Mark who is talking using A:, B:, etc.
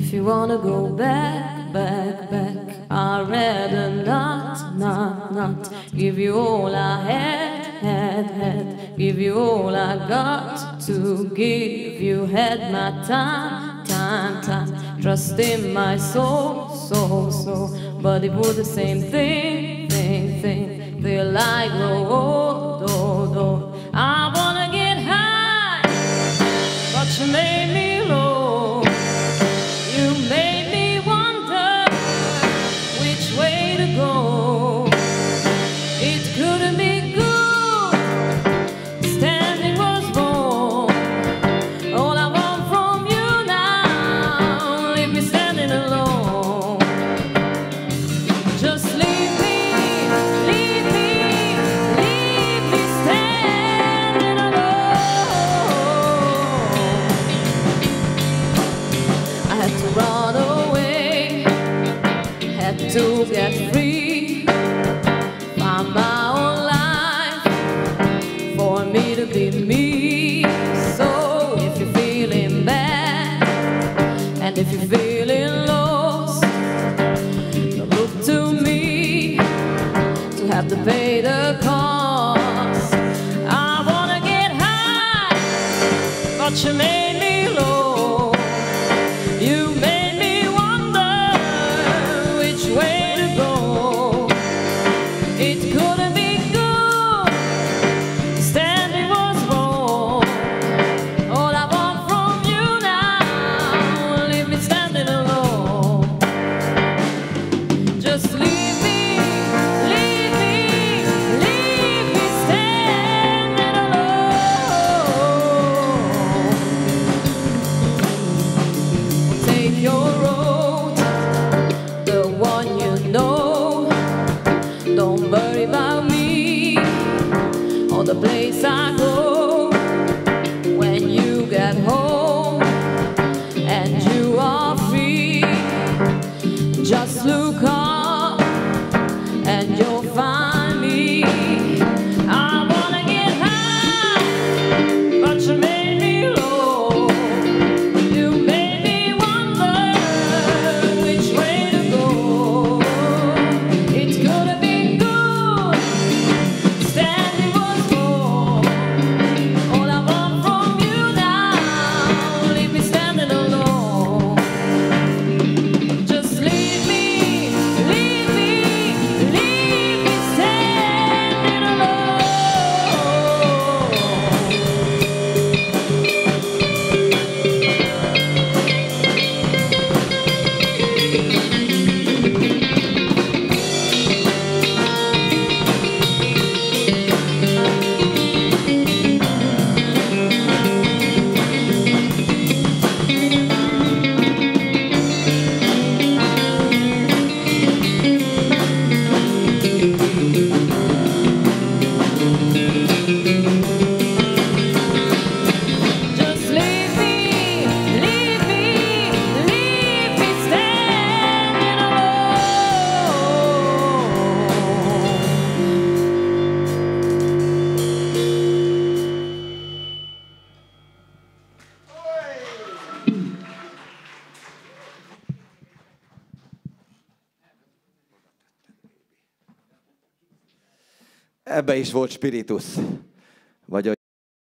A: If you wanna go back, back, back, I'd rather not, not, not give you all I had, had, had, give you all I got to give. You had my time, time, time, trust in my soul, soul, soul, but it was the same thing, thing, thing. Till I grow old, to get free, find my own life for me to be me. So if you're feeling bad and if you're feeling lost, don't look to me to have to pay the cost. I wanna get high, but you made Don't worry about me or the place I go.
B: Ebbe is volt spiritus. Vagy